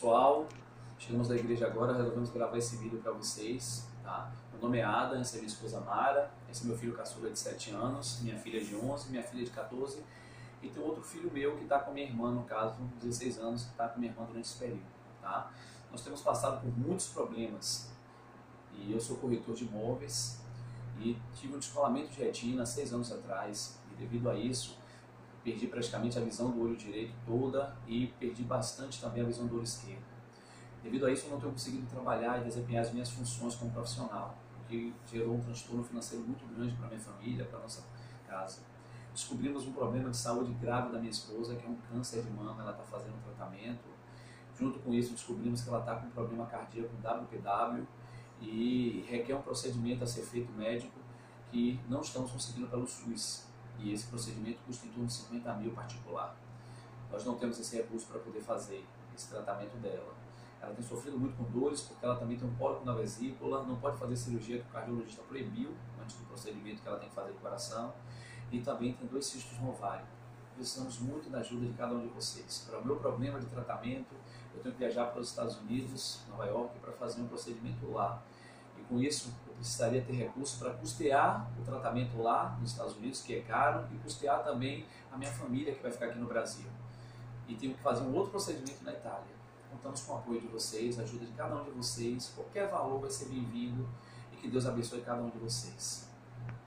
pessoal, chegamos da igreja agora, resolvemos gravar esse vídeo para vocês, tá? Meu nome é Adam, essa é minha esposa Mara, esse é meu filho caçula de 7 anos, minha filha de 11, minha filha de 14 e tem outro filho meu que está com minha irmã, no caso, 16 anos, que está com minha irmã durante esse período, tá? Nós temos passado por muitos problemas e eu sou corretor de imóveis e tive um descolamento de retina seis anos atrás e devido a isso perdi praticamente a visão do olho direito toda e perdi bastante também a visão do olho esquerdo. Devido a isso, eu não tenho conseguido trabalhar e desempenhar as minhas funções como profissional, o que gerou um transtorno financeiro muito grande para minha família, para nossa casa. Descobrimos um problema de saúde grave da minha esposa, que é um câncer de mama, ela está fazendo um tratamento. Junto com isso, descobrimos que ela está com um problema cardíaco, WPW, e requer um procedimento a ser feito médico que não estamos conseguindo pelo SUS e esse procedimento custa em torno de 50 mil particular. Nós não temos esse recurso para poder fazer esse tratamento dela. Ela tem sofrido muito com dores porque ela também tem um pólipo na vesícula, não pode fazer cirurgia que o cardiologista proibiu antes do procedimento que ela tem que fazer do coração e também tem dois cistos no ovário. Precisamos muito da ajuda de cada um de vocês. Para o meu problema de tratamento, eu tenho que viajar para os Estados Unidos, Nova York, para fazer um procedimento lá. E com isso, precisaria ter recursos para custear o tratamento lá nos Estados Unidos, que é caro, e custear também a minha família que vai ficar aqui no Brasil. E tenho que fazer um outro procedimento na Itália. Contamos com o apoio de vocês, a ajuda de cada um de vocês. Qualquer valor vai ser bem-vindo e que Deus abençoe cada um de vocês.